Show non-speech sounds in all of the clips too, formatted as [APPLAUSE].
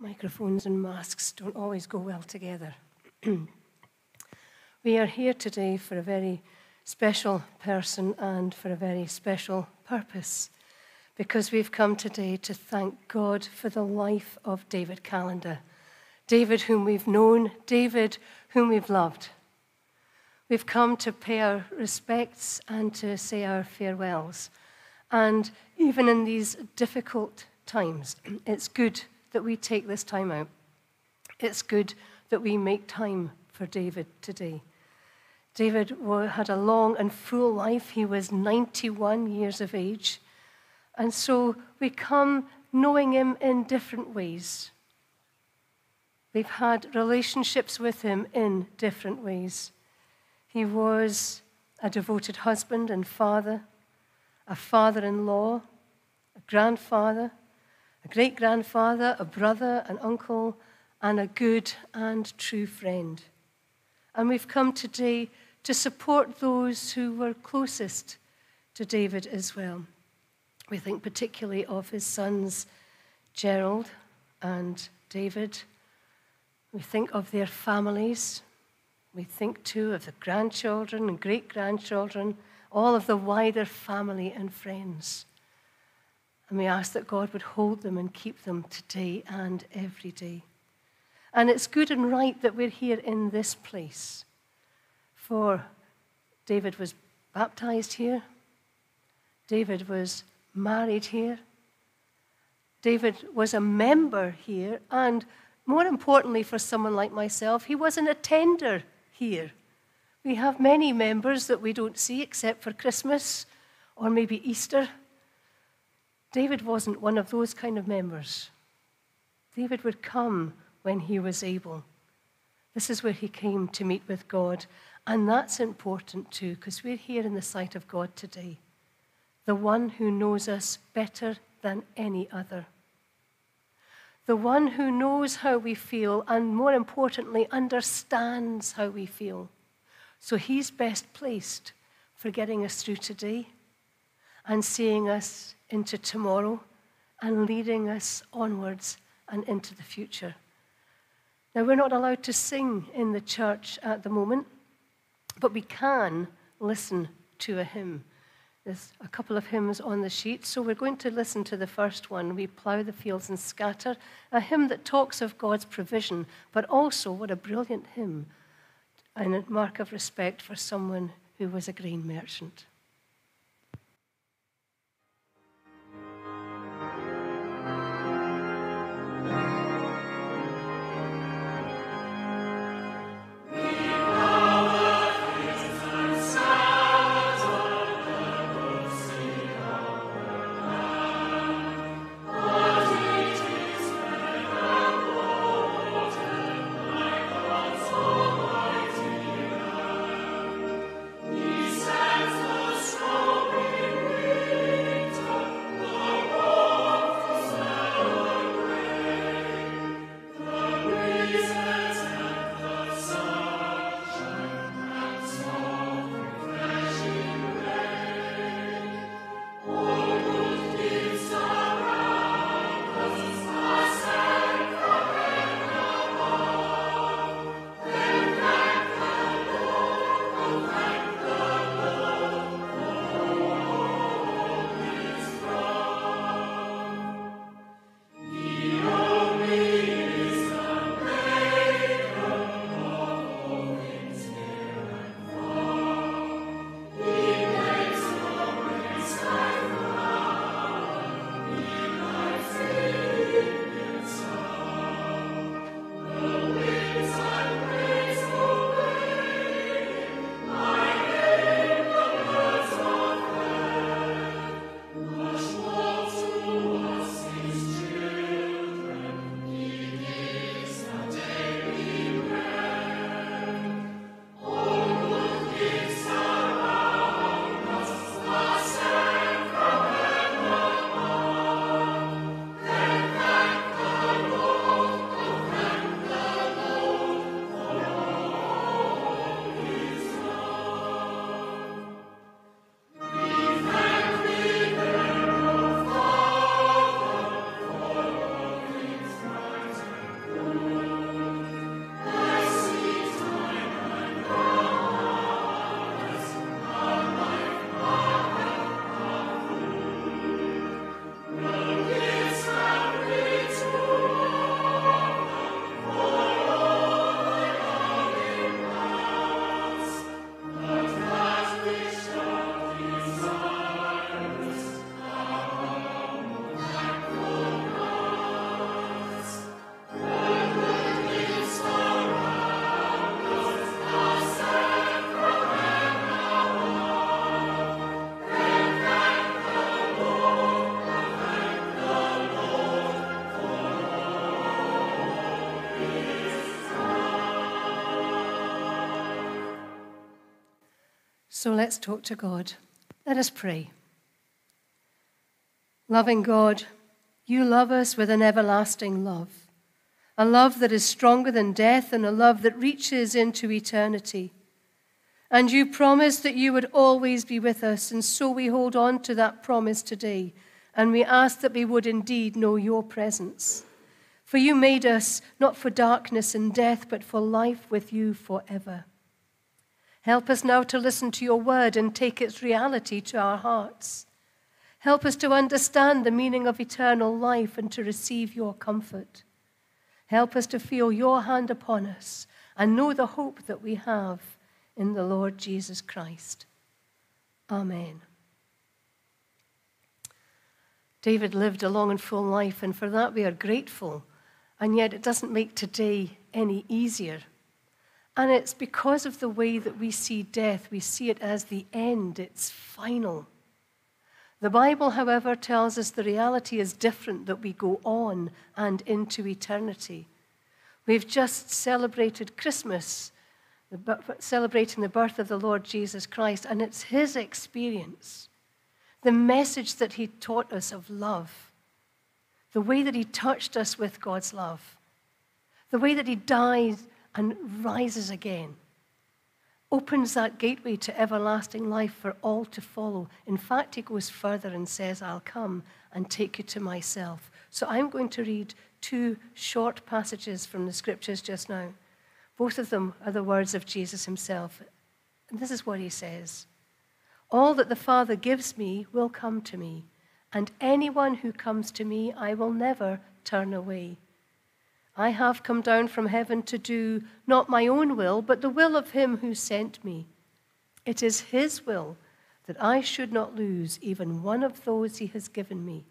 Microphones and masks don't always go well together. [CLEARS THROAT] we are here today for a very special person and for a very special purpose because we've come today to thank God for the life of David Callander. David, whom we've known, David, whom we've loved. We've come to pay our respects and to say our farewells. And even in these difficult times, [CLEARS THROAT] it's good that we take this time out. It's good that we make time for David today. David had a long and full life. He was 91 years of age. And so we come knowing him in different ways. We've had relationships with him in different ways. He was a devoted husband and father, a father in law, a grandfather, great grandfather, a brother, an uncle, and a good and true friend. And we've come today to support those who were closest to David as well. We think particularly of his sons, Gerald and David. We think of their families. We think too of the grandchildren and great grandchildren, all of the wider family and friends. And we ask that God would hold them and keep them today and every day. And it's good and right that we're here in this place. For David was baptized here, David was married here, David was a member here, and more importantly, for someone like myself, he was an attender here. We have many members that we don't see except for Christmas or maybe Easter. David wasn't one of those kind of members. David would come when he was able. This is where he came to meet with God. And that's important too, because we're here in the sight of God today, the one who knows us better than any other. The one who knows how we feel and, more importantly, understands how we feel. So he's best placed for getting us through today and seeing us into tomorrow and leading us onwards and into the future. Now, we're not allowed to sing in the church at the moment, but we can listen to a hymn. There's a couple of hymns on the sheet, so we're going to listen to the first one, We Plough the Fields and Scatter, a hymn that talks of God's provision, but also what a brilliant hymn and a mark of respect for someone who was a grain merchant. So let's talk to God. Let us pray. Loving God, you love us with an everlasting love, a love that is stronger than death and a love that reaches into eternity. And you promised that you would always be with us, and so we hold on to that promise today, and we ask that we would indeed know your presence. For you made us not for darkness and death, but for life with you forever. Help us now to listen to your word and take its reality to our hearts. Help us to understand the meaning of eternal life and to receive your comfort. Help us to feel your hand upon us and know the hope that we have in the Lord Jesus Christ. Amen. David lived a long and full life, and for that we are grateful. And yet it doesn't make today any easier. And it's because of the way that we see death, we see it as the end, it's final. The Bible, however, tells us the reality is different, that we go on and into eternity. We've just celebrated Christmas, celebrating the birth of the Lord Jesus Christ, and it's his experience, the message that he taught us of love, the way that he touched us with God's love, the way that he died and rises again opens that gateway to everlasting life for all to follow. In fact, he goes further and says, I'll come and take you to myself. So I'm going to read two short passages from the scriptures just now. Both of them are the words of Jesus himself. And this is what he says All that the Father gives me will come to me, and anyone who comes to me I will never turn away. I have come down from heaven to do not my own will, but the will of him who sent me. It is his will that I should not lose even one of those he has given me,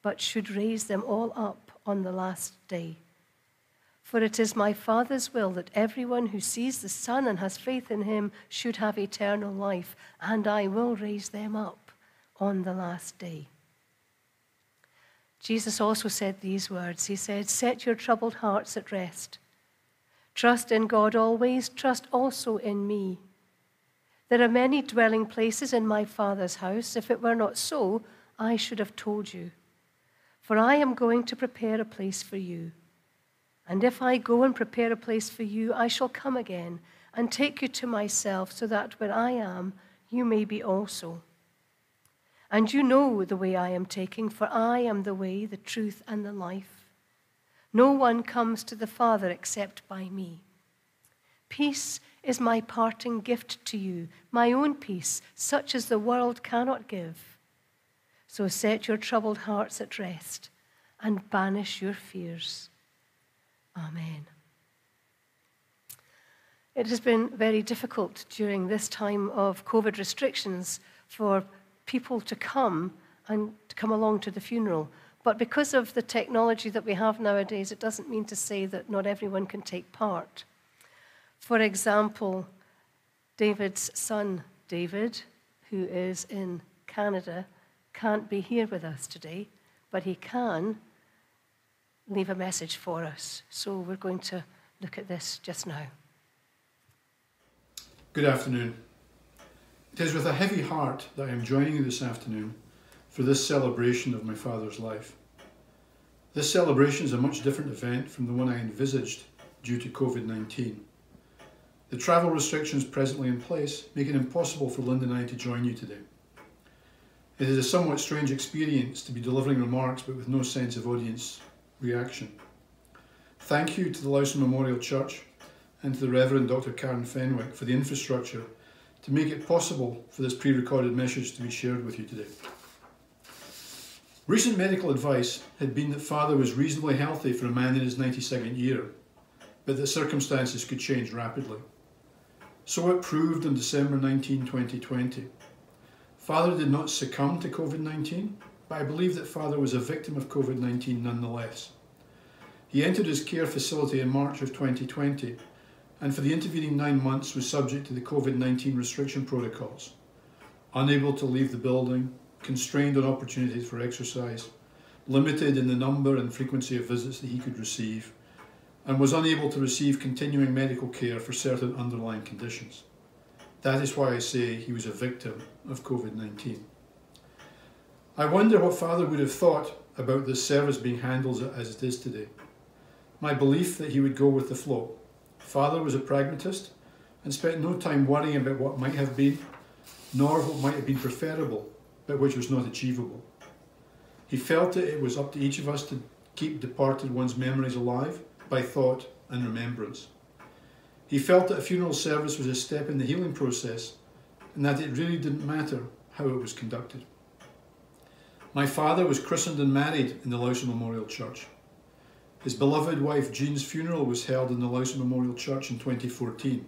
but should raise them all up on the last day. For it is my Father's will that everyone who sees the Son and has faith in him should have eternal life, and I will raise them up on the last day. Jesus also said these words He said, Set your troubled hearts at rest. Trust in God always, trust also in me. There are many dwelling places in my Father's house. If it were not so, I should have told you. For I am going to prepare a place for you. And if I go and prepare a place for you, I shall come again and take you to myself, so that where I am, you may be also. And you know the way I am taking, for I am the way, the truth, and the life. No one comes to the Father except by me. Peace is my parting gift to you, my own peace, such as the world cannot give. So set your troubled hearts at rest and banish your fears. Amen. It has been very difficult during this time of COVID restrictions for people to come and to come along to the funeral. But because of the technology that we have nowadays, it doesn't mean to say that not everyone can take part. For example, David's son, David, who is in Canada, can't be here with us today, but he can leave a message for us. So we're going to look at this just now. Good afternoon. It is with a heavy heart that I am joining you this afternoon for this celebration of my father's life. This celebration is a much different event from the one I envisaged due to COVID 19. The travel restrictions presently in place make it impossible for Linda and I to join you today. It is a somewhat strange experience to be delivering remarks but with no sense of audience reaction. Thank you to the Lowson Memorial Church and to the Reverend Dr. Karen Fenwick for the infrastructure to make it possible for this pre recorded message to be shared with you today. Recent medical advice had been that father was reasonably healthy for a man in his 92nd year, but that circumstances could change rapidly. So it proved on December 19, 2020. Father did not succumb to COVID 19, but I believe that father was a victim of COVID 19 nonetheless. He entered his care facility in March of 2020 and for the intervening nine months was subject to the COVID 19 restriction protocols. Unable to leave the building, constrained on opportunities for exercise, limited in the number and frequency of visits that he could receive, and was unable to receive continuing medical care for certain underlying conditions. That is why I say he was a victim of COVID 19. I wonder what Father would have thought about this service being handled as it is today. My belief that he would go with the flow. Father was a pragmatist and spent no time worrying about what might have been, nor what might have been preferable, but which was not achievable. He felt that it was up to each of us to keep departed one's memories alive by thought and remembrance. He felt that a funeral service was a step in the healing process and that it really didn't matter how it was conducted. My father was christened and married in the Lowson Memorial Church. His beloved wife Jean's funeral was held in the Lowson Memorial Church in 2014.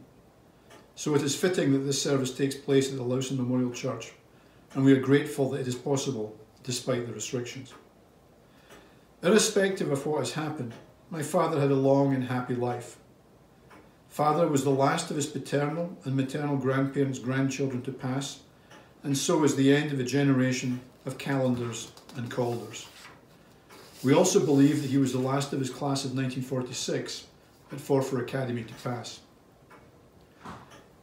So it is fitting that this service takes place at the Lowson Memorial Church, and we are grateful that it is possible despite the restrictions. Irrespective of what has happened, my father had a long and happy life. Father was the last of his paternal and maternal grandparents' grandchildren to pass, and so is the end of a generation of Callanders and Calders. We also believe that he was the last of his class of 1946 at Forfar Academy to pass.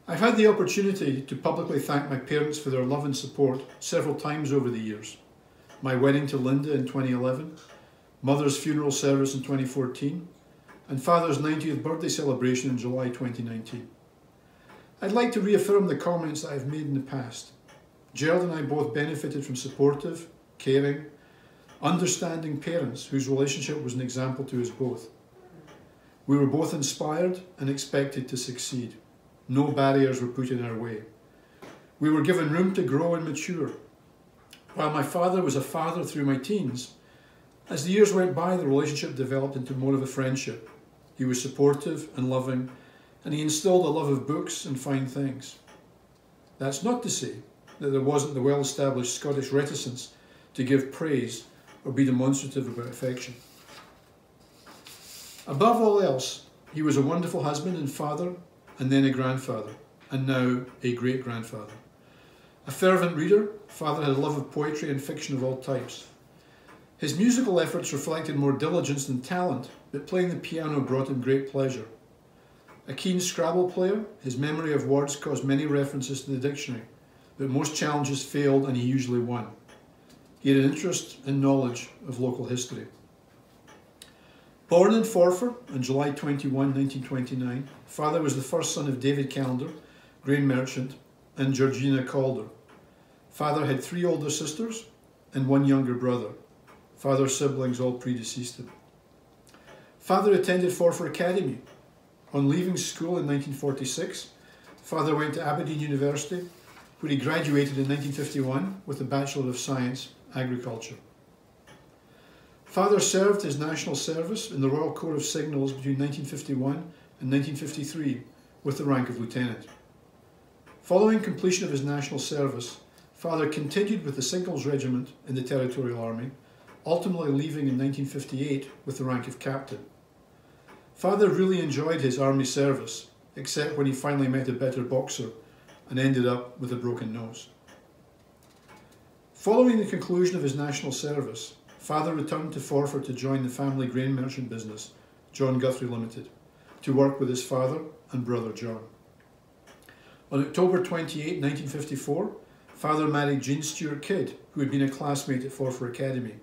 I've had the opportunity to publicly thank my parents for their love and support several times over the years. My wedding to Linda in 2011, Mother's funeral service in 2014, and Father's 90th birthday celebration in July 2019. I'd like to reaffirm the comments that I've made in the past. Gerald and I both benefited from supportive, caring, understanding parents whose relationship was an example to us both. We were both inspired and expected to succeed. No barriers were put in our way. We were given room to grow and mature. While my father was a father through my teens, as the years went by, the relationship developed into more of a friendship. He was supportive and loving, and he instilled a love of books and fine things. That's not to say that there wasn't the well established Scottish reticence to give praise or be demonstrative about affection. Above all else, he was a wonderful husband and father, and then a grandfather, and now a great grandfather. A fervent reader, Father had a love of poetry and fiction of all types. His musical efforts reflected more diligence than talent, but playing the piano brought him great pleasure. A keen Scrabble player, his memory of words caused many references to the dictionary, but most challenges failed and he usually won. He had an interest and knowledge of local history. Born in Forfar on July 21, 1929, father was the first son of David Callander, grain merchant, and Georgina Calder. Father had three older sisters and one younger brother. Father's siblings all predeceased him. Father attended Forfar Academy. On leaving school in 1946, Father went to Aberdeen University, where he graduated in 1951 with a Bachelor of Science, Agriculture. Father served his national service in the Royal Corps of Signals between 1951 and 1953 with the rank of lieutenant. Following completion of his national service, Father continued with the Signals Regiment in the Territorial Army, ultimately leaving in 1958 with the rank of captain. Father really enjoyed his army service, except when he finally met a better boxer and ended up with a broken nose. Following the conclusion of his national service, Father returned to Forfar to join the family grain merchant business, John Guthrie Limited, to work with his father and brother John. On October 28, 1954, Father married Jean Stewart Kidd, who had been a classmate at Forfar Academy.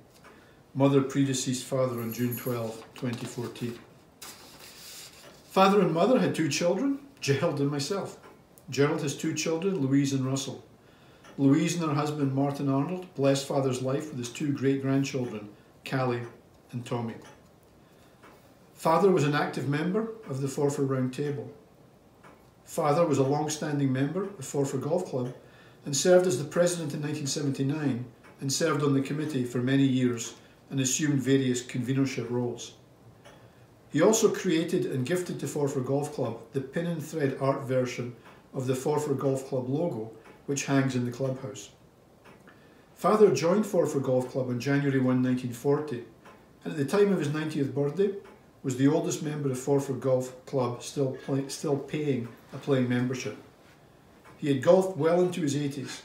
Mother predeceased father on June 12, 2014. Father and mother had two children, Gerald and myself. Gerald has two children, Louise and Russell. Louise and her husband Martin Arnold blessed Father's life with his two great grandchildren, Callie and Tommy. Father was an active member of the Forfar Round Table. Father was a long standing member of Forfar Golf Club and served as the president in 1979 and served on the committee for many years and assumed various convenership roles. He also created and gifted to Forfar Golf Club the pin and thread art version of the Forfar Golf Club logo which hangs in the clubhouse. Father joined Forfar Golf Club on January 1, 1940, and at the time of his 90th birthday, was the oldest member of Forfar Golf Club still, play, still paying a playing membership. He had golfed well into his 80s.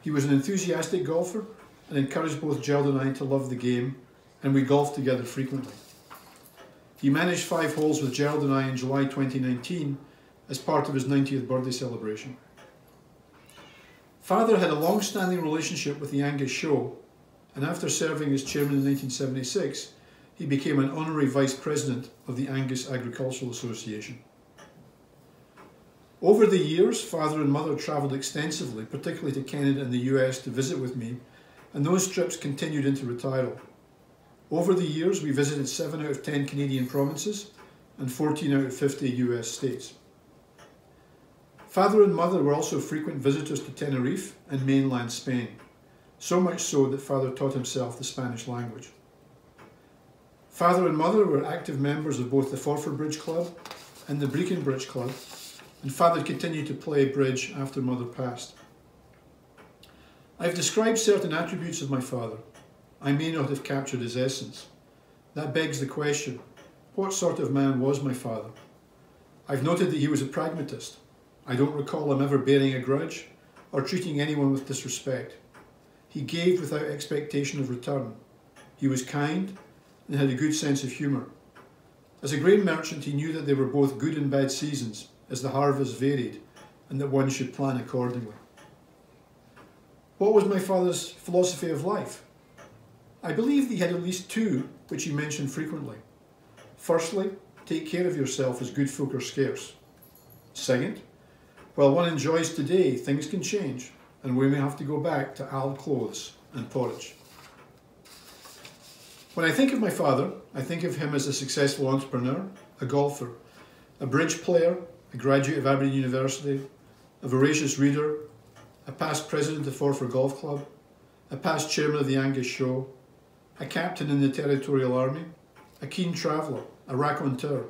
He was an enthusiastic golfer and encouraged both Gerald and I to love the game, and we golfed together frequently. He managed five holes with Gerald and I in July 2019 as part of his 90th birthday celebration. Father had a long standing relationship with the Angus Show, and after serving as chairman in 1976, he became an honorary vice president of the Angus Agricultural Association. Over the years, father and mother travelled extensively, particularly to Canada and the US to visit with me, and those trips continued into retirement. Over the years, we visited 7 out of 10 Canadian provinces and 14 out of 50 US states. Father and mother were also frequent visitors to Tenerife and mainland Spain, so much so that father taught himself the Spanish language. Father and mother were active members of both the Forfar Bridge Club and the Brechin Bridge Club, and father continued to play bridge after mother passed. I've described certain attributes of my father. I may not have captured his essence. That begs the question what sort of man was my father? I've noted that he was a pragmatist. I don't recall him ever bearing a grudge or treating anyone with disrespect. He gave without expectation of return. He was kind and had a good sense of humour. As a grain merchant, he knew that there were both good and bad seasons, as the harvest varied, and that one should plan accordingly. What was my father's philosophy of life? I believe he had at least two, which he mentioned frequently. Firstly, take care of yourself as good folk are scarce. Second, while one enjoys today, things can change, and we may have to go back to old clothes and porridge. When I think of my father, I think of him as a successful entrepreneur, a golfer, a bridge player, a graduate of Aberdeen University, a voracious reader, a past president of Forfar Golf Club, a past chairman of the Angus Show, a captain in the Territorial Army, a keen traveller, a raconteur,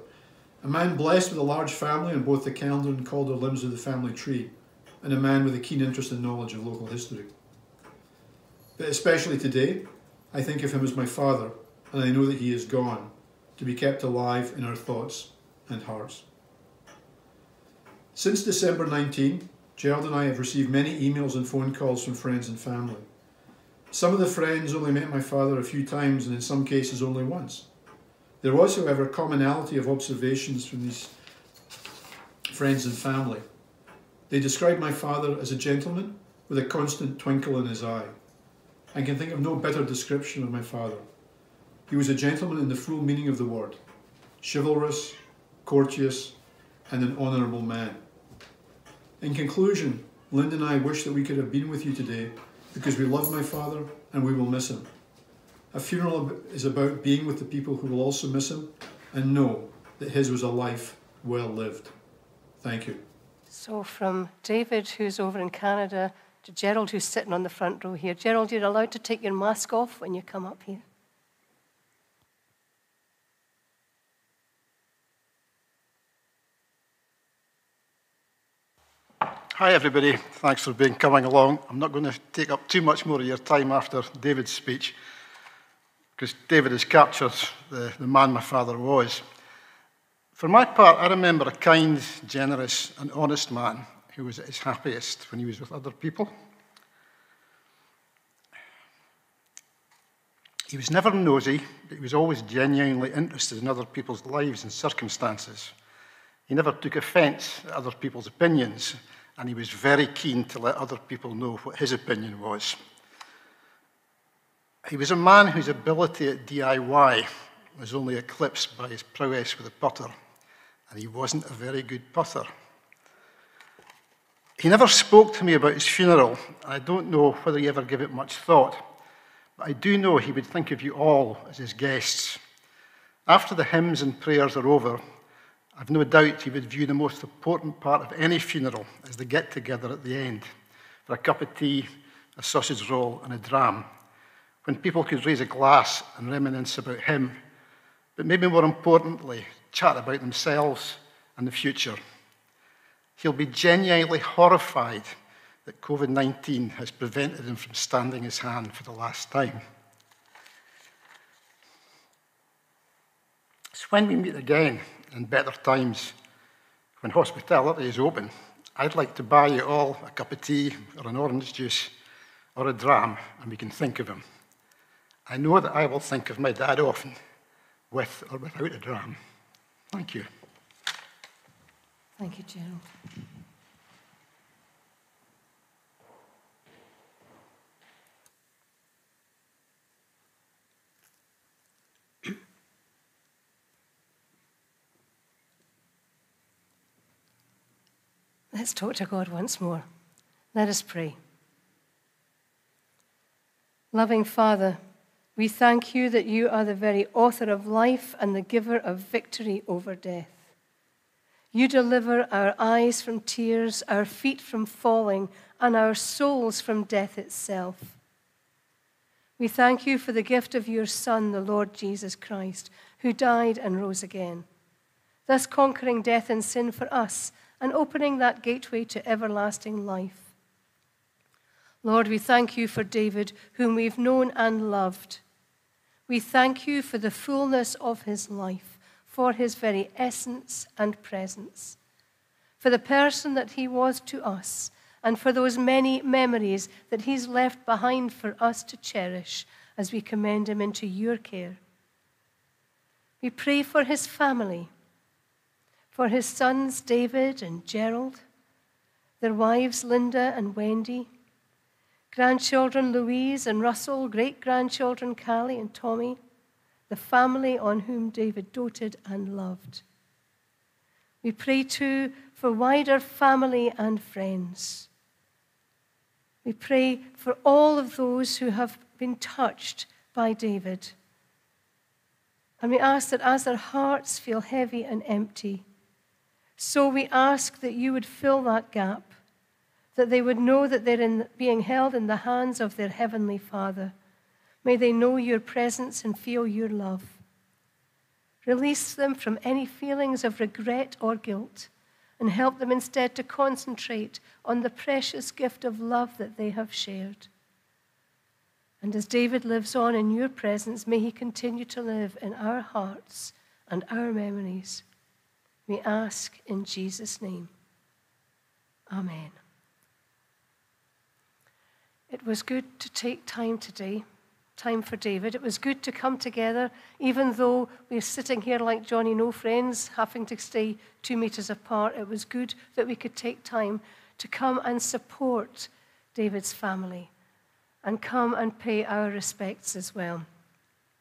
a man blessed with a large family on both the Callander and Calder limbs of the family tree, and a man with a keen interest and knowledge of local history. But especially today, I think of him as my father, and I know that he is gone, to be kept alive in our thoughts and hearts. Since December 19, Gerald and I have received many emails and phone calls from friends and family. Some of the friends only met my father a few times, and in some cases only once. There was, however, a commonality of observations from these friends and family. They described my father as a gentleman with a constant twinkle in his eye. I can think of no better description of my father. He was a gentleman in the full meaning of the word, chivalrous, courteous, and an honourable man. In conclusion, Linda and I wish that we could have been with you today because we love my father and we will miss him. A funeral is about being with the people who will also miss him and know that his was a life well lived. Thank you. So, from David, who's over in Canada, to Gerald, who's sitting on the front row here. Gerald, you're allowed to take your mask off when you come up here. Hi, everybody. Thanks for being coming along. I'm not going to take up too much more of your time after David's speech, because David has captured the, the man my father was. For my part, I remember a kind, generous, and honest man who was at his happiest when he was with other people. He was never nosy, but he was always genuinely interested in other people's lives and circumstances. He never took offence at other people's opinions and he was very keen to let other people know what his opinion was. He was a man whose ability at DIY was only eclipsed by his prowess with a putter, and he wasn't a very good putter. He never spoke to me about his funeral, and I don't know whether he ever gave it much thought, but I do know he would think of you all as his guests. After the hymns and prayers are over, I've no doubt he would view the most important part of any funeral as the get together at the end for a cup of tea, a sausage roll, and a dram, when people could raise a glass and reminisce about him, but maybe more importantly, chat about themselves and the future. He'll be genuinely horrified that COVID 19 has prevented him from standing his hand for the last time. So when we meet again, in better times, when hospitality is open, I'd like to buy you all a cup of tea or an orange juice or a dram, and we can think of him. I know that I will think of my dad often, with or without a dram. Thank you. Thank you, Gerald. [CLEARS THROAT] Let's talk to God once more. Let us pray. Loving Father, we thank you that you are the very author of life and the giver of victory over death. You deliver our eyes from tears, our feet from falling, and our souls from death itself. We thank you for the gift of your Son, the Lord Jesus Christ, who died and rose again, thus conquering death and sin for us and opening that gateway to everlasting life. Lord, we thank you for David, whom we've known and loved. We thank you for the fullness of his life, for his very essence and presence, for the person that he was to us, and for those many memories that he's left behind for us to cherish as we commend him into your care. We pray for his family for his sons David and Gerald, their wives Linda and Wendy, grandchildren Louise and Russell, great grandchildren Callie and Tommy, the family on whom David doted and loved. We pray too for wider family and friends. We pray for all of those who have been touched by David. And we ask that as their hearts feel heavy and empty, so we ask that you would fill that gap, that they would know that they're in, being held in the hands of their Heavenly Father. May they know your presence and feel your love. Release them from any feelings of regret or guilt and help them instead to concentrate on the precious gift of love that they have shared. And as David lives on in your presence, may he continue to live in our hearts and our memories. We ask in Jesus' name. Amen. It was good to take time today, time for David. It was good to come together, even though we're sitting here like Johnny No Friends, having to stay two meters apart. It was good that we could take time to come and support David's family and come and pay our respects as well.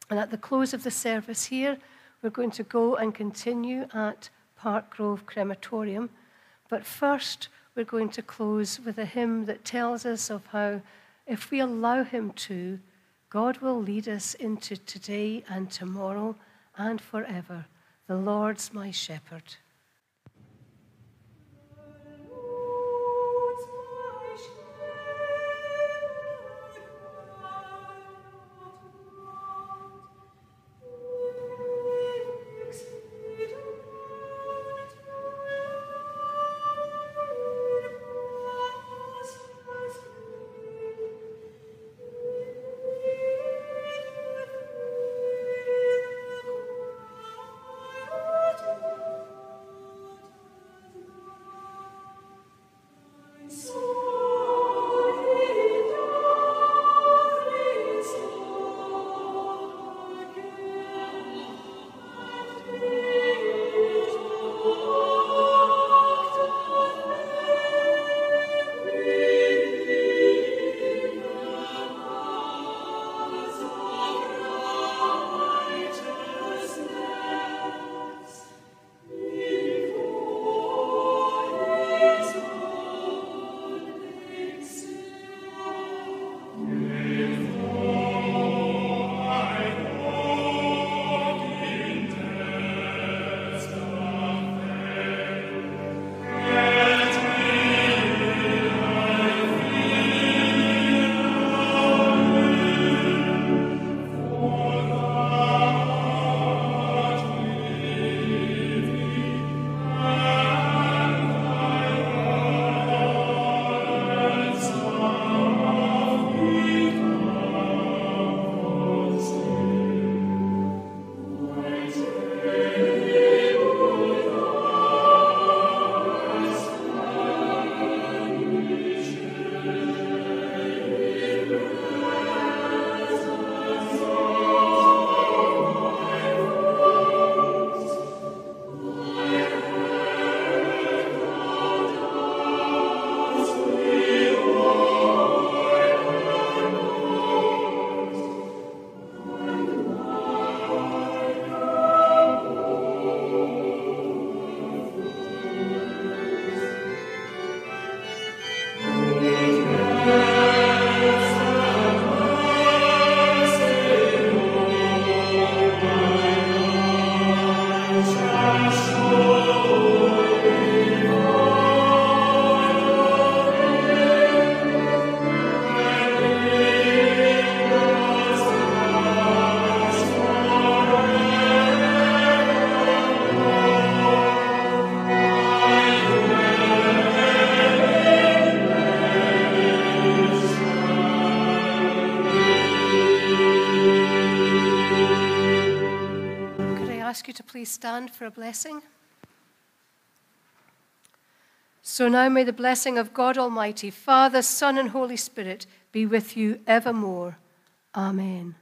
And at the close of the service here, we're going to go and continue at Parkgrove Crematorium. But first, we're going to close with a hymn that tells us of how, if we allow Him to, God will lead us into today and tomorrow and forever. The Lord's my shepherd. Stand for a blessing. So now may the blessing of God Almighty, Father, Son, and Holy Spirit be with you evermore. Amen.